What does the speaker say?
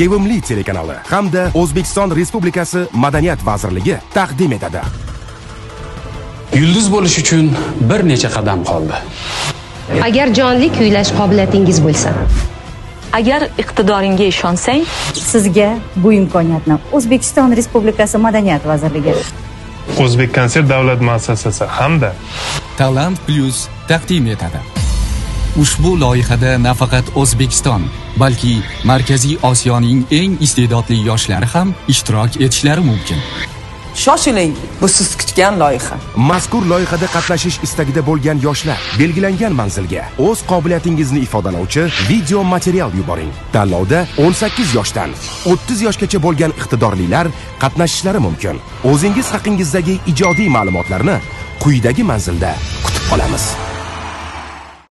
sevimli telekanali hamda o'zbekiston respublikasi madaniyat vazirligi taqdim etadi. Yulduz bo'lish uchun bir necha qadam qoldi. Agar jonli kuylash qobiliyatingiz bo'lsa agar iqtidoringga ishonsang sizga bu imkoniyatni o'zbekiston respublikasi madaniyat vazirligi. O'zbek konsert davlat muassasasi hamda talant plus taqdim etadi ushbu loyihada nafaqat o'zbekiston balki markaziy osiyoning eng iste'dodli yoshlari ham ishtirok etishlari mumkin. Shoshiling, bu siz kutgan loyiha. mazkur loyihada qatnashish istagida bo'lgan yoshlar belgilangan manzilga. O'z qobiliyatingizni ifodalovchi video material yuboring. Tanlovda 18 yoshdan 30 yoshgacha bo'lgan iqtidorlilar qatnashishlari mumkin. O'zingiz haqingizdagi ijodiy ma'lumotlarni quyidagi manzilda kutib qolamiz